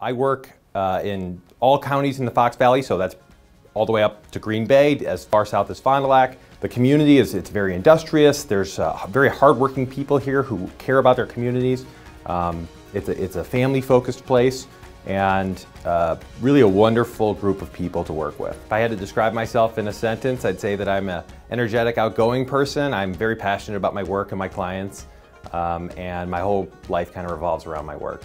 I work uh, in all counties in the Fox Valley, so that's all the way up to Green Bay, as far south as Fond du Lac. The community is it's very industrious. There's uh, very hardworking people here who care about their communities. Um, it's a, it's a family-focused place and uh, really a wonderful group of people to work with. If I had to describe myself in a sentence, I'd say that I'm an energetic, outgoing person. I'm very passionate about my work and my clients, um, and my whole life kind of revolves around my work.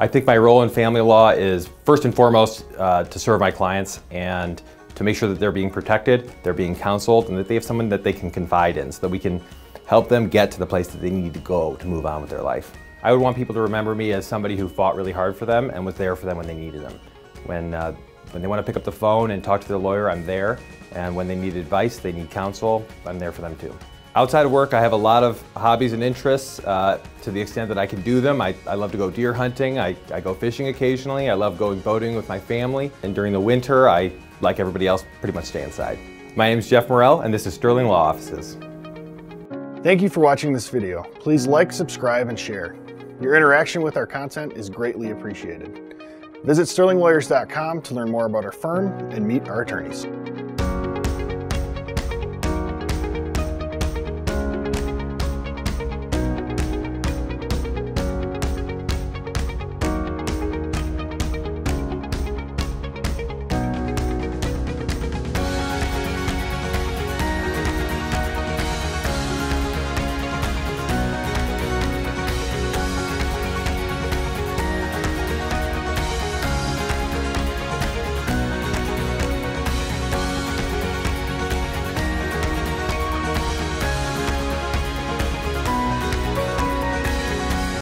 I think my role in family law is first and foremost uh, to serve my clients and to make sure that they're being protected, they're being counseled, and that they have someone that they can confide in so that we can help them get to the place that they need to go to move on with their life. I would want people to remember me as somebody who fought really hard for them and was there for them when they needed them. When, uh, when they want to pick up the phone and talk to their lawyer, I'm there. And when they need advice, they need counsel, I'm there for them too. Outside of work, I have a lot of hobbies and interests uh, to the extent that I can do them. I, I love to go deer hunting, I, I go fishing occasionally, I love going boating with my family, and during the winter, I, like everybody else, pretty much stay inside. My name is Jeff Morrell, and this is Sterling Law Offices. Thank you for watching this video. Please like, subscribe, and share. Your interaction with our content is greatly appreciated. Visit sterlinglawyers.com to learn more about our firm and meet our attorneys.